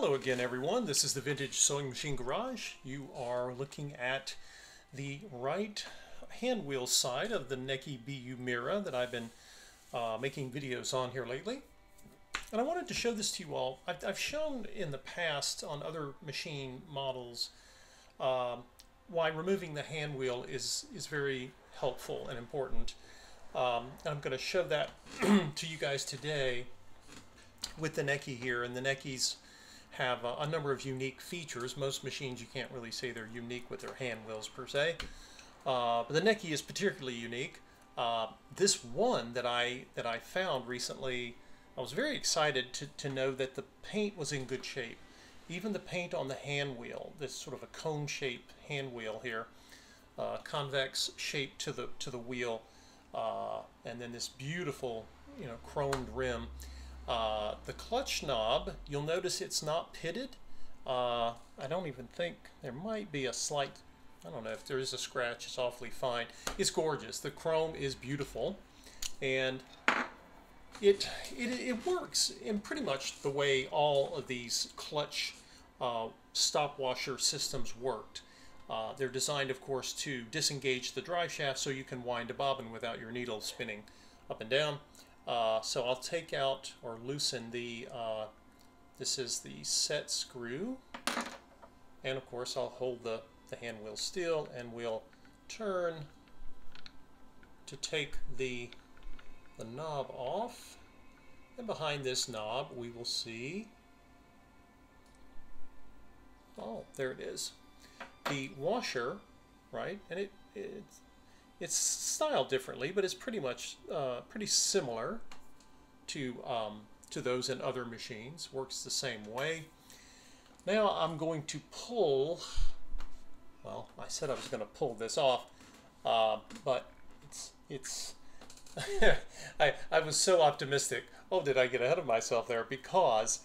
Hello again everyone, this is the Vintage Sewing Machine Garage. You are looking at the right hand wheel side of the Necchi BU Mira that I've been uh, making videos on here lately. And I wanted to show this to you all. I've, I've shown in the past on other machine models um, why removing the hand wheel is, is very helpful and important. Um, I'm going to show that to you guys today with the Necchi here. And the Necchis have a, a, number of unique features. Most machines you can't really say they're unique with their hand wheels per se. Uh, but the Necchi is particularly unique. Uh, this one that I that I found recently, I was very excited to, to know that the paint was in good shape. Even the paint on the hand wheel, this sort of a cone shaped hand wheel here, uh, convex shape to the to the wheel, uh, and then this beautiful you know chromed rim. Uh, the clutch knob, you'll notice it's not pitted. Uh, I don't even think there might be a slight, I don't know if there is a scratch, it's awfully fine. It's gorgeous. The chrome is beautiful and it, it, it works in pretty much the way all of these clutch uh, stop washer systems worked. Uh, they're designed, of course, to disengage the drive shaft so you can wind a bobbin without your needle spinning up and down. Uh, so I'll take out or loosen the, uh, this is the set screw. And of course I'll hold the, the hand wheel still and we'll turn to take the, the knob off. And behind this knob we will see, oh there it is, the washer, right? And it, it's it's styled differently, but it's pretty much uh, pretty similar to um, to those in other machines. Works the same way. Now I'm going to pull. Well, I said I was going to pull this off, uh, but it's it's. I I was so optimistic. Oh, did I get ahead of myself there? Because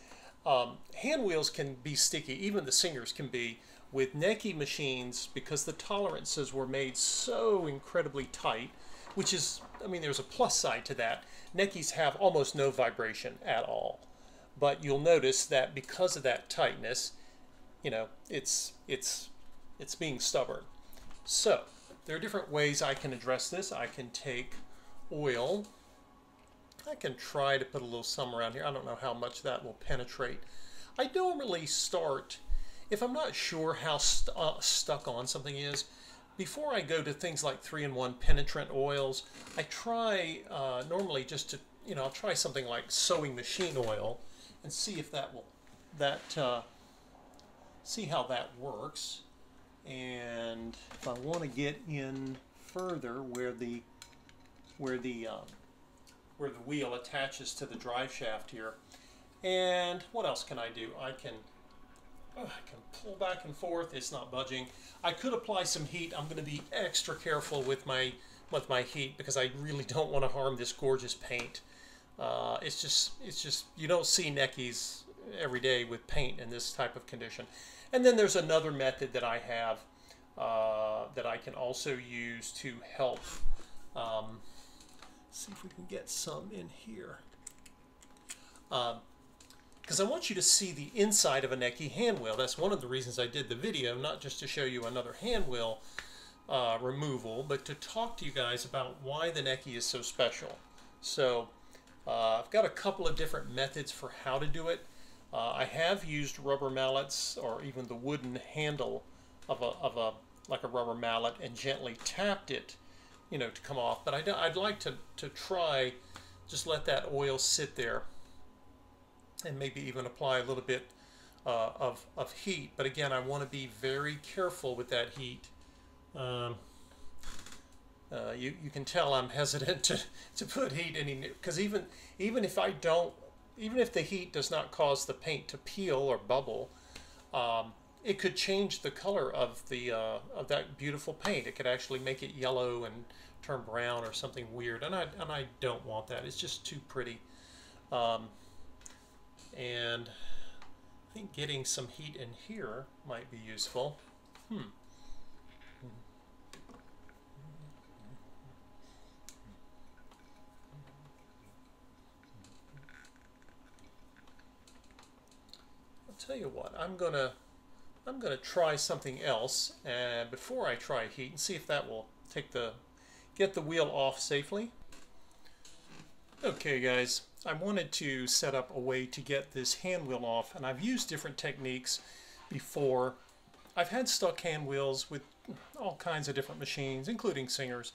um, hand wheels can be sticky. Even the singers can be with Necchi machines, because the tolerances were made so incredibly tight, which is, I mean, there's a plus side to that. Necchis have almost no vibration at all. But you'll notice that because of that tightness, you know, it's, it's, it's being stubborn. So, there are different ways I can address this. I can take oil. I can try to put a little some around here. I don't know how much that will penetrate. I normally start if I'm not sure how st uh, stuck on something is, before I go to things like 3-in-1 penetrant oils, I try uh, normally just to, you know, I'll try something like sewing machine oil and see if that will, that, uh, see how that works. And if I want to get in further where the, where the, um, where the wheel attaches to the drive shaft here. And what else can I do? I can I can pull back and forth. It's not budging. I could apply some heat. I'm going to be extra careful with my with my heat because I really don't want to harm this gorgeous paint. Uh, it's just it's just you don't see Necchis every day with paint in this type of condition. And then there's another method that I have uh, that I can also use to help. Um, see if we can get some in here. Um, because I want you to see the inside of a Necchi hand wheel. That's one of the reasons I did the video, not just to show you another hand wheel uh, removal, but to talk to you guys about why the Necchi is so special. So uh, I've got a couple of different methods for how to do it. Uh, I have used rubber mallets or even the wooden handle of a, of a like a rubber mallet and gently tapped it, you know, to come off. But I, I'd like to, to try just let that oil sit there and maybe even apply a little bit uh, of, of heat. But again, I want to be very careful with that heat. Um, uh, you, you can tell I'm hesitant to, to put heat in any because even even if I don't even if the heat does not cause the paint to peel or bubble um, it could change the color of the uh, of that beautiful paint it could actually make it yellow and turn brown or something weird and I, and I don't want that it's just too pretty um, and I think getting some heat in here might be useful. Hmm. I'll tell you what, I'm gonna I'm gonna try something else, and before I try heat, and see if that will take the get the wheel off safely. Okay, guys, I wanted to set up a way to get this hand wheel off, and I've used different techniques before. I've had stuck hand wheels with all kinds of different machines, including Singers,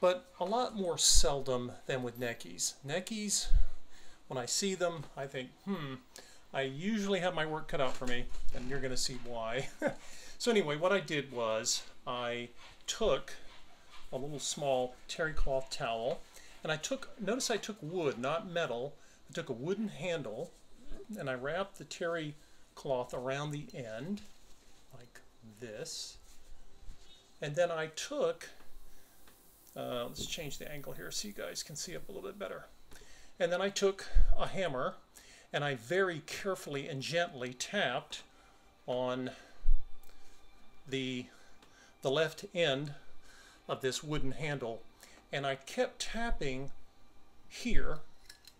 but a lot more seldom than with Necchis. Necchis, when I see them, I think, hmm, I usually have my work cut out for me, and you're going to see why. so anyway, what I did was I took a little small terry cloth towel, and I took, notice I took wood, not metal. I took a wooden handle, and I wrapped the terry cloth around the end, like this. And then I took, uh, let's change the angle here so you guys can see up a little bit better. And then I took a hammer and I very carefully and gently tapped on the, the left end of this wooden handle and I kept tapping here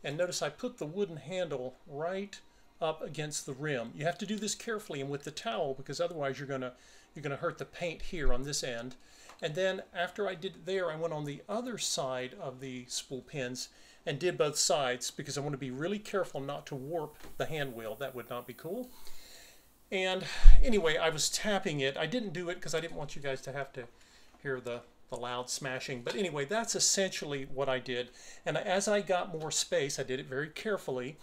and notice I put the wooden handle right up against the rim. You have to do this carefully and with the towel because otherwise you're gonna you're gonna hurt the paint here on this end. And then after I did it there, I went on the other side of the spool pins and did both sides because I want to be really careful not to warp the hand wheel. That would not be cool. And anyway, I was tapping it. I didn't do it because I didn't want you guys to have to hear the, the loud smashing. But anyway, that's essentially what I did. And as I got more space, I did it very carefully.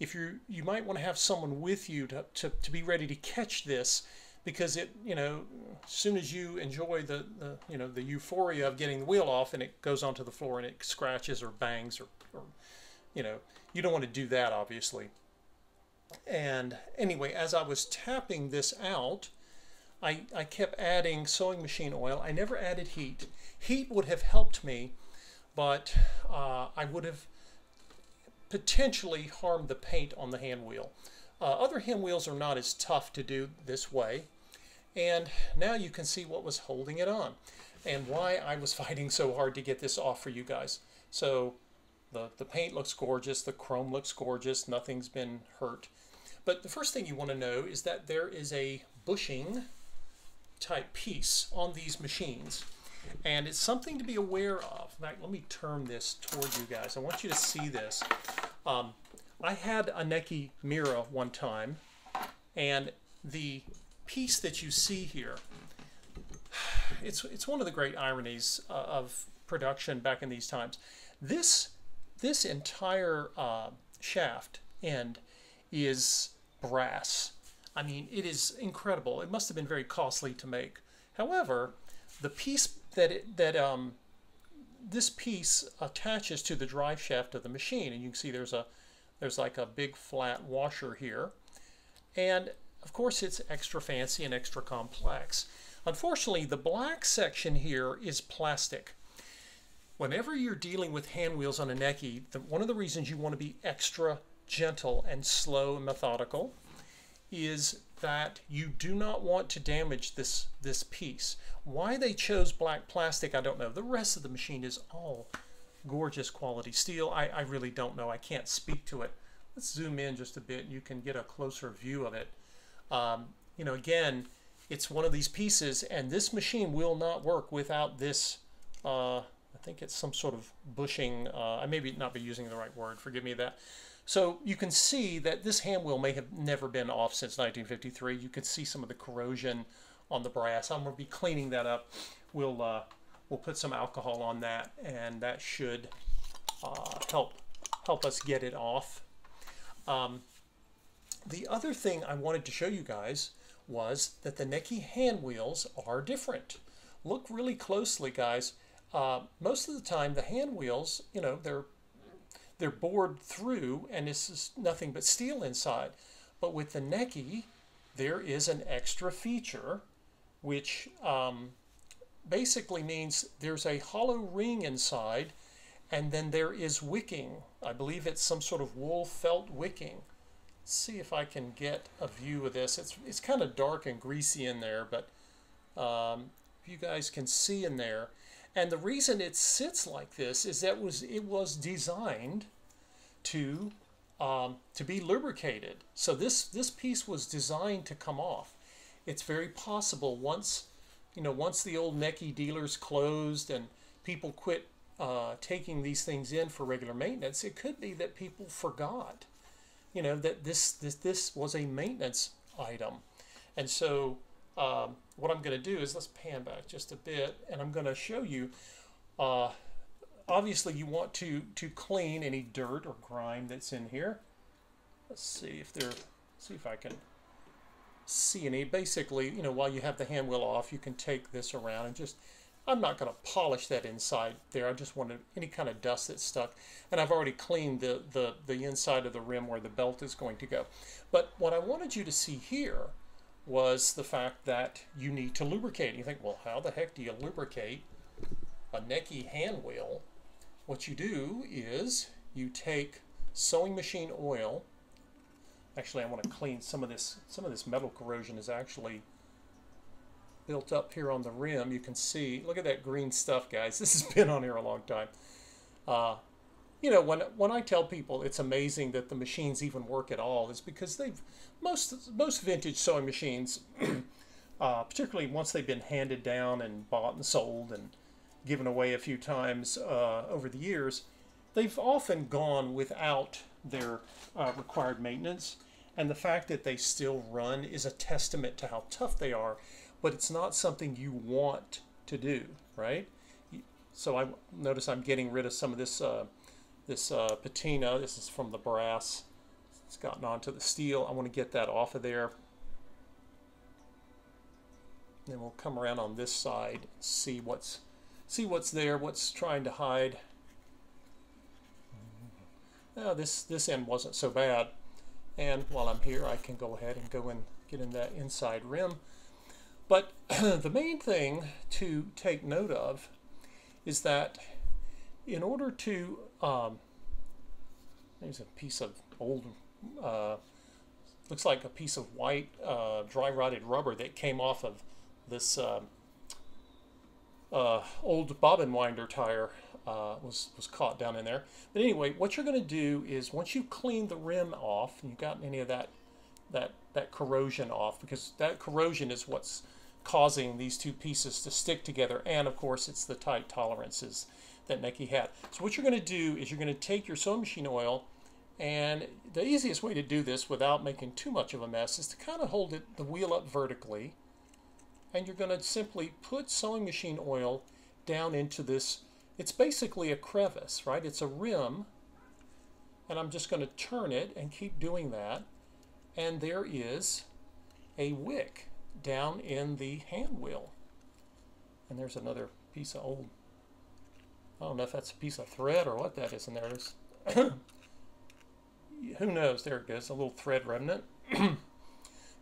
If you you might want to have someone with you to, to, to be ready to catch this because it you know as soon as you enjoy the, the you know the euphoria of getting the wheel off and it goes onto the floor and it scratches or bangs or, or you know you don't want to do that obviously and anyway as I was tapping this out I, I kept adding sewing machine oil I never added heat heat would have helped me but uh, I would have potentially harmed the paint on the hand wheel uh, other hand wheels are not as tough to do this way. And now you can see what was holding it on and why I was fighting so hard to get this off for you guys. So the, the paint looks gorgeous, the chrome looks gorgeous, nothing's been hurt. But the first thing you want to know is that there is a bushing type piece on these machines. And it's something to be aware of. Fact, let me turn this toward you guys. I want you to see this. Um, I had a Necchi Mira one time, and the piece that you see here, it's, it's one of the great ironies uh, of production back in these times. This, this entire uh, shaft end is brass. I mean, it is incredible. It must have been very costly to make. However, the piece that it, that um, this piece attaches to the drive shaft of the machine, and you can see there's a there's like a big flat washer here. And of course it's extra fancy and extra complex. Unfortunately, the black section here is plastic. Whenever you're dealing with hand wheels on a Necchi, one of the reasons you want to be extra gentle and slow and methodical is that you do not want to damage this, this piece. Why they chose black plastic, I don't know. The rest of the machine is all gorgeous quality steel. I, I really don't know. I can't speak to it. Let's zoom in just a bit. You can get a closer view of it. Um, you know, again, it's one of these pieces, and this machine will not work without this. Uh, I think it's some sort of bushing. Uh, I may be not be using the right word. Forgive me that. So you can see that this hand wheel may have never been off since 1953. You can see some of the corrosion on the brass. I'm going to be cleaning that up. We'll uh, we'll put some alcohol on that and that should uh, help help us get it off. Um, the other thing I wanted to show you guys was that the Necchi hand wheels are different. Look really closely, guys. Uh, most of the time, the hand wheels, you know, they're they're bored through, and this is nothing but steel inside. But with the Necchi, there is an extra feature, which um, basically means there's a hollow ring inside and then there is wicking. I believe it's some sort of wool felt wicking. Let's see if I can get a view of this. It's, it's kind of dark and greasy in there, but um, you guys can see in there. And the reason it sits like this is that was it was designed to um, to be lubricated. So this this piece was designed to come off. It's very possible once you know once the old Necchi dealers closed and people quit uh, taking these things in for regular maintenance, it could be that people forgot, you know, that this this this was a maintenance item, and so um, what I'm going to do is let's pan back just a bit, and I'm going to show you. Uh, obviously, you want to to clean any dirt or grime that's in here. Let's see if there. See if I can see any. Basically, you know, while you have the hand wheel off, you can take this around and just I'm not going to polish that inside there. I just wanted any kind of dust that's stuck. And I've already cleaned the, the, the inside of the rim where the belt is going to go. But what I wanted you to see here was the fact that you need to lubricate. You think, well, how the heck do you lubricate a Necchi hand wheel? What you do is you take sewing machine oil. Actually, I want to clean some of this. Some of this metal corrosion is actually built up here on the rim. You can see, look at that green stuff, guys. This has been on here a long time. Uh, you know, when when I tell people it's amazing that the machines even work at all, is because they've most most vintage sewing machines, uh, particularly once they've been handed down and bought and sold and given away a few times uh, over the years, they've often gone without their uh, required maintenance. And the fact that they still run is a testament to how tough they are but it's not something you want to do, right? So I notice I'm getting rid of some of this uh, this uh, patina. This is from the brass. It's gotten onto the steel. I want to get that off of there. Then we'll come around on this side, see what's see what's there, what's trying to hide. This this end wasn't so bad. And while I'm here, I can go ahead and go and get in that inside rim. But the main thing to take note of is that in order to, um, there's a piece of old, uh, looks like a piece of white uh, dry rotted rubber that came off of this um, uh, old bobbin winder tire uh, was, was caught down in there. But anyway, what you're going to do is once you clean the rim off and you've gotten any of that, that, that corrosion off, because that corrosion is what's causing these two pieces to stick together. And of course, it's the tight tolerances that Necchi had. So what you're going to do is you're going to take your sewing machine oil and the easiest way to do this without making too much of a mess is to kind of hold it the wheel up vertically and you're going to simply put sewing machine oil down into this it's basically a crevice right it's a rim and I'm just going to turn it and keep doing that and there is a wick down in the hand wheel. And there's another piece of old, I don't know if that's a piece of thread or what that is in there. who knows? There it goes, a little thread remnant.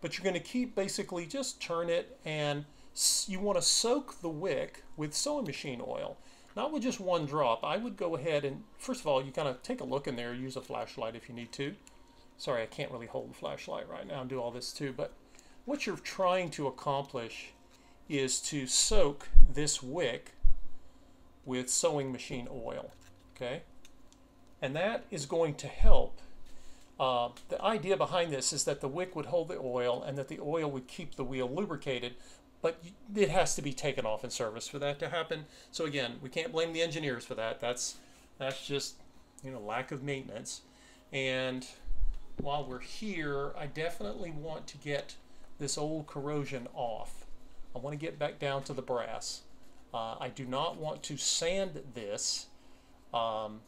but you're going to keep basically just turn it and you want to soak the wick with sewing machine oil. Not with just one drop. I would go ahead and, first of all, you kind of take a look in there, use a flashlight if you need to. Sorry, I can't really hold the flashlight right now and do all this too, but what you're trying to accomplish is to soak this wick with sewing machine oil, okay? And that is going to help. Uh, the idea behind this is that the wick would hold the oil and that the oil would keep the wheel lubricated, but it has to be taken off in service for that to happen. So again, we can't blame the engineers for that. That's, that's just, you know, lack of maintenance. And while we're here, I definitely want to get this old corrosion off. I want to get back down to the brass. Uh, I do not want to sand this um,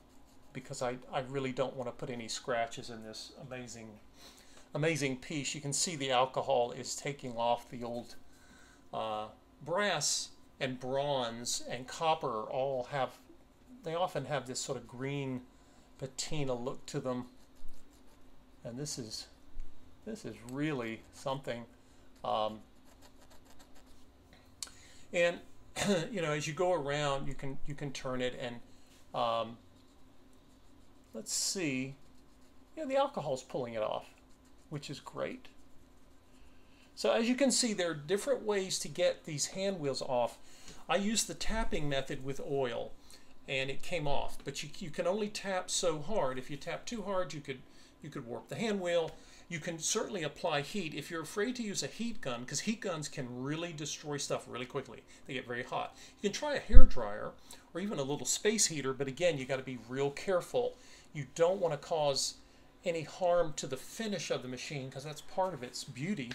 because I, I really don't want to put any scratches in this amazing amazing piece. You can see the alcohol is taking off the old uh, brass and bronze and copper all have they often have this sort of green patina look to them and this is this is really something um, and you know, as you go around, you can you can turn it and um, let's see. Yeah, the alcohol's pulling it off, which is great. So as you can see, there are different ways to get these hand wheels off. I used the tapping method with oil and it came off, but you, you can only tap so hard. If you tap too hard, you could you could warp the hand wheel. You can certainly apply heat if you're afraid to use a heat gun because heat guns can really destroy stuff really quickly. They get very hot. You can try a hair dryer or even a little space heater, but again, you got to be real careful. You don't want to cause any harm to the finish of the machine because that's part of its beauty.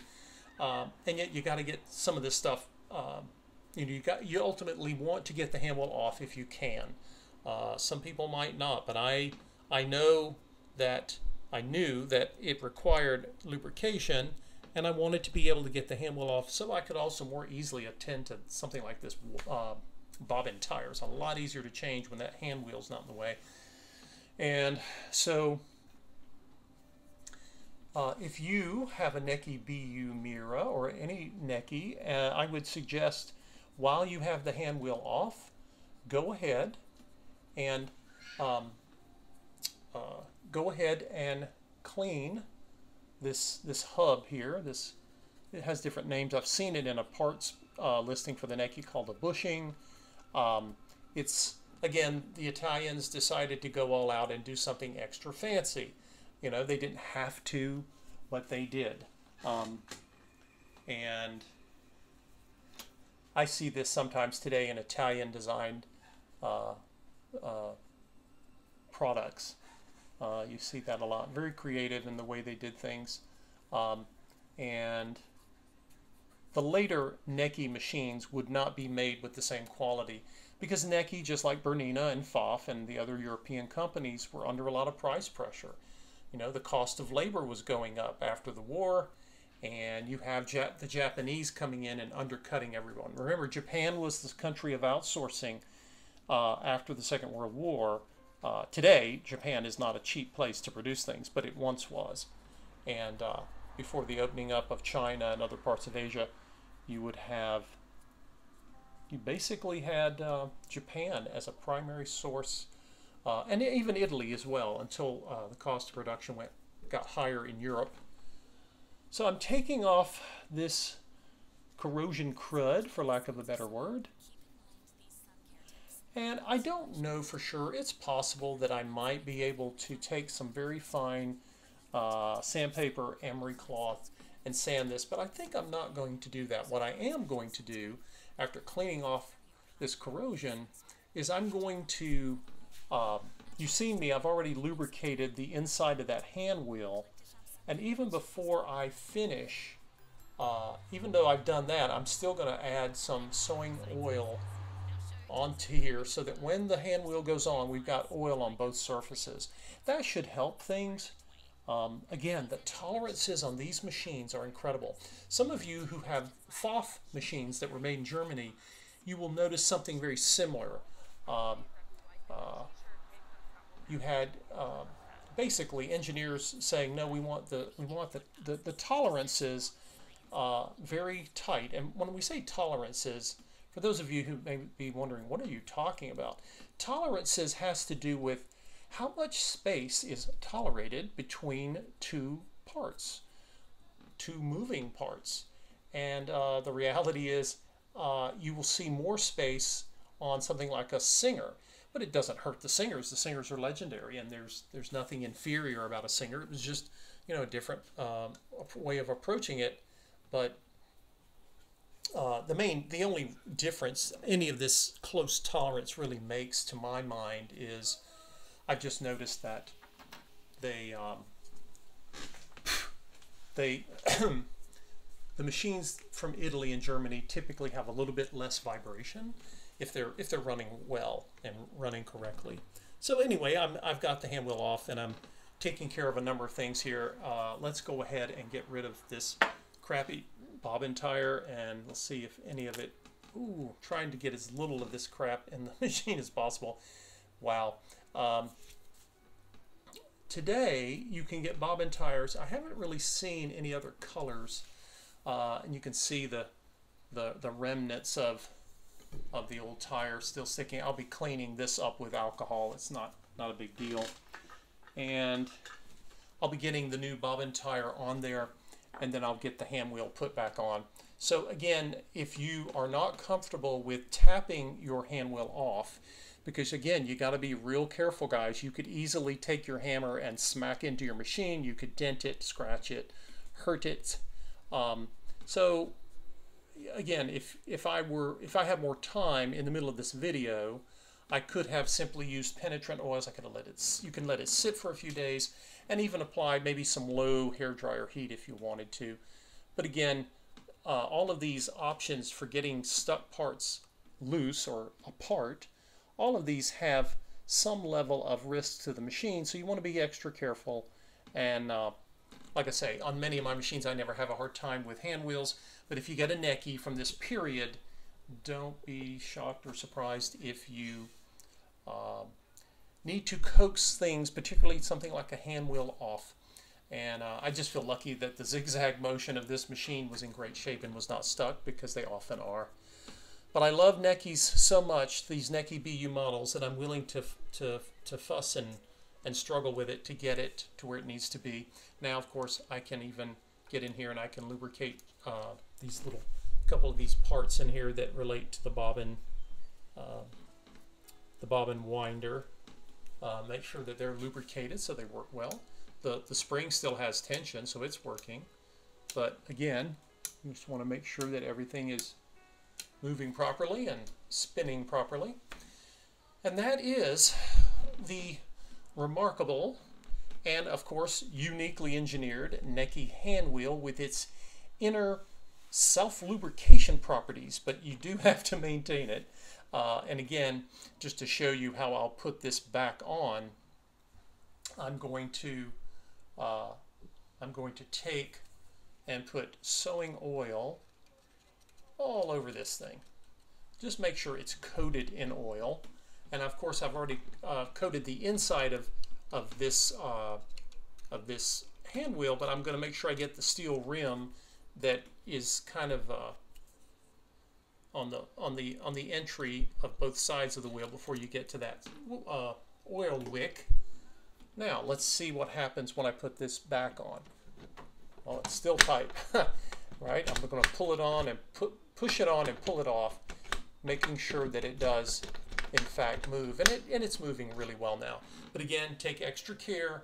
Um, and yet you got to get some of this stuff. Um, you know, you got you ultimately want to get the handle off if you can. Uh, some people might not, but I I know that I knew that it required lubrication, and I wanted to be able to get the hand wheel off so I could also more easily attend to something like this uh, bobbin tire. It's a lot easier to change when that hand wheel's not in the way. And so uh, if you have a Necchi BU Mira or any Necchi, uh, I would suggest while you have the hand wheel off, go ahead and um, uh, go ahead and clean this this hub here. This it has different names. I've seen it in a parts uh, listing for the Necchi called a bushing. Um, it's again the Italians decided to go all out and do something extra fancy. You know, they didn't have to, but they did. Um, and I see this sometimes today in Italian designed uh, uh, products. Uh, you see that a lot. Very creative in the way they did things. Um, and the later Necchi machines would not be made with the same quality because Necchi, just like Bernina and Pfaff and the other European companies, were under a lot of price pressure. You know, the cost of labor was going up after the war, and you have Jap- the Japanese coming in and undercutting everyone. Remember, Japan was the country of outsourcing uh, after the Second World War. Uh, today, Japan is not a cheap place to produce things, but it once was. And uh, before the opening up of China and other parts of Asia, you would have, you basically had uh, Japan as a primary source uh, and even Italy as well, until uh, the cost of production went got higher in Europe. So I'm taking off this corrosion crud, for lack of a better word. And I don't know for sure. It's possible that I might be able to take some very fine uh, sandpaper emery cloth and sand this, but I think I'm not going to do that. What I am going to do after cleaning off this corrosion is I'm going to um, you've seen me, I've already lubricated the inside of that hand wheel. And even before I finish, uh, even though I've done that, I'm still going to add some sewing oil onto here so that when the hand wheel goes on, we've got oil on both surfaces. That should help things. Um, again, the tolerances on these machines are incredible. Some of you who have Pfaff machines that were made in Germany, you will notice something very similar. Um, uh, you had uh, basically engineers saying, no, we want the we want the the, the tolerances uh, very tight. And when we say tolerances, for those of you who may be wondering, what are you talking about? Tolerances has to do with how much space is tolerated between two parts, two moving parts. And uh, the reality is, uh, you will see more space on something like a Singer but it doesn't hurt the singers. The singers are legendary, and there's there's nothing inferior about a singer. It was just you know a different um, way of approaching it, but uh, the main the only difference any of this close tolerance really makes to my mind is I've just noticed that they um, they the machines from Italy and Germany typically have a little bit less vibration if they're if they're running well and running correctly. So anyway, I'm, I've got the hand wheel off and I'm taking care of a number of things here. Uh, let's go ahead and get rid of this crappy bobbin tire and we'll see if any of it, ooh, trying to get as little of this crap in the machine as possible. Wow. Um, today you can get bobbin tires. I haven't really seen any other colors uh, and you can see the, the, the remnants of of the old tire still sticking. I'll be cleaning this up with alcohol. It's not, not a big deal. And I'll be getting the new bobbin tire on there and then I'll get the hand wheel put back on. So again, if you are not comfortable with tapping your hand wheel off, because again, you got to be real careful, guys. You could easily take your hammer and smack into your machine. You could dent it, scratch it, hurt it. Um, so again, if if I were if I had more time in the middle of this video, I could have simply used penetrant oils. I could have let it. You can let it sit for a few days, and even apply maybe some low hair dryer heat if you wanted to. But again, uh, all of these options for getting stuck parts loose or apart, all of these have some level of risk to the machine, so you want to be extra careful. And uh, like I say, on many of my machines, I never have a hard time with hand wheels, but if you get a Necchi from this period, don't be shocked or surprised if you uh, need to coax things, particularly something like a hand wheel off. And uh, I just feel lucky that the zigzag motion of this machine was in great shape and was not stuck because they often are. But I love Necchis so much, these Necchi BU models, that I'm willing to, to, to fuss and, and struggle with it to get it to where it needs to be. Now, of course, I can even get in here and I can lubricate uh, these little couple of these parts in here that relate to the bobbin, uh, the bobbin winder. Uh, make sure that they're lubricated so they work well. The, the spring still has tension, so it's working. But again, you just want to make sure that everything is moving properly and spinning properly. And that is the remarkable and, of course, uniquely engineered Necchi hand wheel with its inner self-lubrication properties, but you do have to maintain it. Uh, and again, just to show you how I'll put this back on, I'm going to uh, I'm going to take and put sewing oil all over this thing. Just make sure it's coated in oil. And of course, I've already uh, coated the inside of, of, this, uh, of this hand wheel, but I'm going to make sure I get the steel rim that is kind of uh, on the on the on the entry of both sides of the wheel before you get to that uh, oil wick. Now, let's see what happens when I put this back on. Well, it's still tight, right? I'm going to pull it on and put, push it on and pull it off, making sure that it does, in fact, move. And, it, and it's moving really well now. But again, take extra care,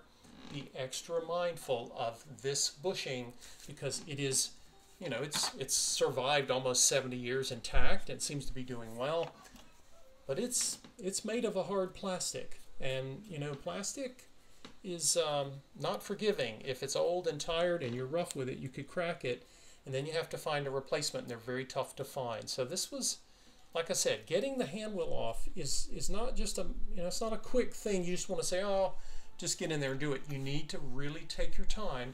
be extra mindful of this bushing because it is, you know, it's, it's survived almost 70 years intact and seems to be doing well. But it's, it's made of a hard plastic. And, you know, plastic is um, not forgiving. If it's old and tired and you're rough with it, you could crack it, and then you have to find a replacement, and they're very tough to find. So this was, like I said, getting the hand wheel off is is not just a you know it's not a quick thing. You just want to say, oh, just get in there and do it. You need to really take your time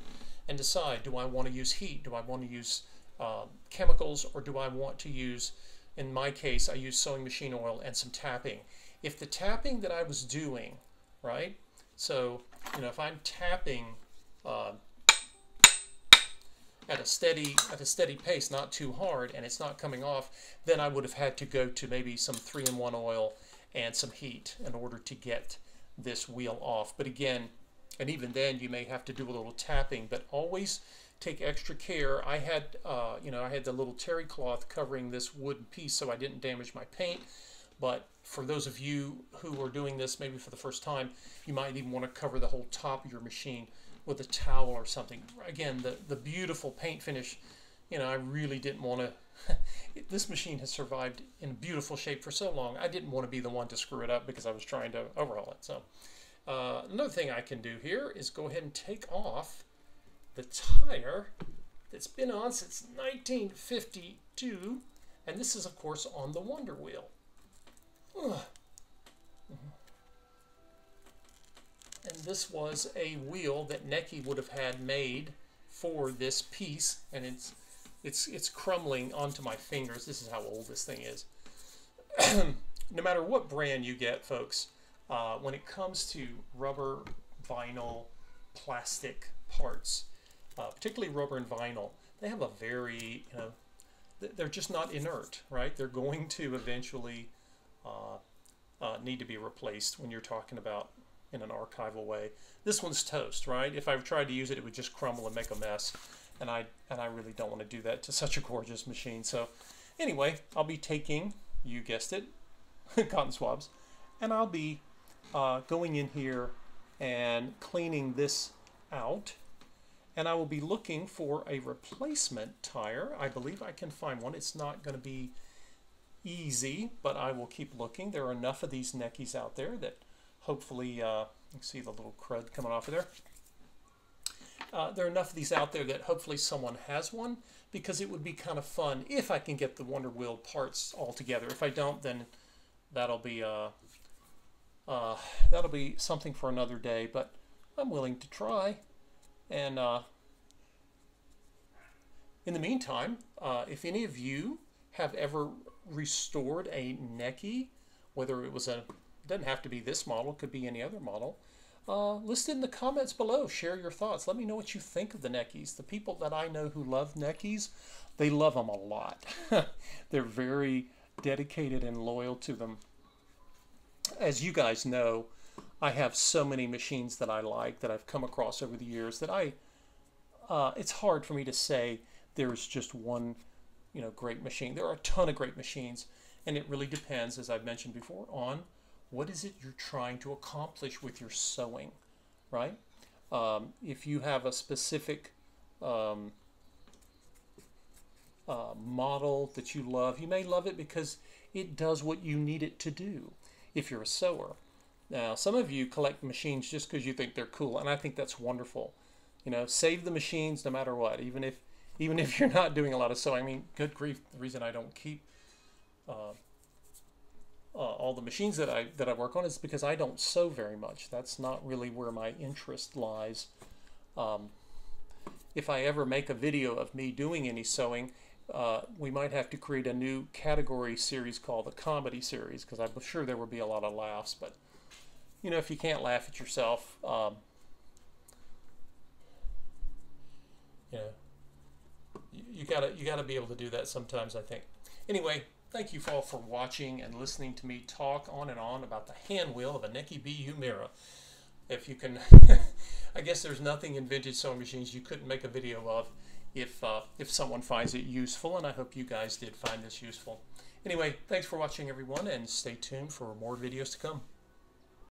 and decide: Do I want to use heat? Do I want to use uh, chemicals, or do I want to use? In my case, I use sewing machine oil and some tapping. If the tapping that I was doing, right, so, you know, if I'm tapping uh, at a steady at a steady pace, not too hard, and it's not coming off, then I would have had to go to maybe some three-in-one oil and some heat in order to get this wheel off. But again, and even then, you may have to do a little tapping, but always take extra care. I had, uh, you know, I had the little terry cloth covering this wooden piece so I didn't damage my paint. But for those of you who are doing this maybe for the first time, you might even want to cover the whole top of your machine with a towel or something. Again, the, the beautiful paint finish, you know, I really didn't want to, this machine has survived in beautiful shape for so long, I didn't want to be the one to screw it up because I was trying to overhaul it. So uh, another thing I can do here is go ahead and take off the tire that's been on since 1952, and this is of course on the Wonder Wheel. And this was a wheel that Necchi would have had made for this piece, and it's it's it's crumbling onto my fingers. This is how old this thing is. no matter what brand you get, folks, uh, when it comes to rubber, vinyl, plastic parts, uh, particularly rubber and vinyl, they have a very, you know, they're just not inert, right? They're going to eventually uh, uh, need to be replaced when you're talking about in an archival way. This one's toast, right? If I tried to use it, it would just crumble and make a mess. And I, and I really don't want to do that to such a gorgeous machine. So anyway, I'll be taking, you guessed it, cotton swabs, and I'll be uh, going in here and cleaning this out and I will be looking for a replacement tire. I believe I can find one. It's not going to be easy, but I will keep looking. There are enough of these Necchis out there that hopefully, uh, you see the little crud coming off of there. Uh, there are enough of these out there that hopefully someone has one because it would be kind of fun if I can get the Wonder Wheel parts all together. If I don't, then that'll be uh, uh, that'll be something for another day. But I'm willing to try. And uh, in the meantime, uh, if any of you have ever restored a Necchi, whether it was a doesn't have to be this model, could be any other model. Uh, list it in the comments below. Share your thoughts. Let me know what you think of the Necchis. The people that I know who love Necchis, they love them a lot. They're very dedicated and loyal to them. As you guys know, I have so many machines that I like that I've come across over the years that I, uh, it's hard for me to say there's just one, you know, great machine. There are a ton of great machines, and it really depends, as I've mentioned before, on what is it you're trying to accomplish with your sewing, right? Um, if you have a specific um, uh, model that you love, you may love it because it does what you need it to do if you're a sewer. Now, some of you collect machines just because you think they're cool, and I think that's wonderful. You know, save the machines no matter what, even if even if you're not doing a lot of sewing. I mean, good grief, the reason I don't keep uh, uh, all the machines that I that I work on is because I don't sew very much. That's not really where my interest lies. Um, if I ever make a video of me doing any sewing, uh, we might have to create a new category series called the comedy series because I'm sure there would be a lot of laughs. But you know, if you can't laugh at yourself, um, you know, you, you gotta you gotta be able to do that sometimes. I think. Anyway, thank you all for watching and listening to me talk on and on about the hand wheel of a Necchi BU Mira. If you can, I guess there's nothing in vintage sewing machines you couldn't make a video of if uh, if someone finds it useful, and I hope you guys did find this useful. Anyway, thanks for watching everyone, and stay tuned for more videos to come.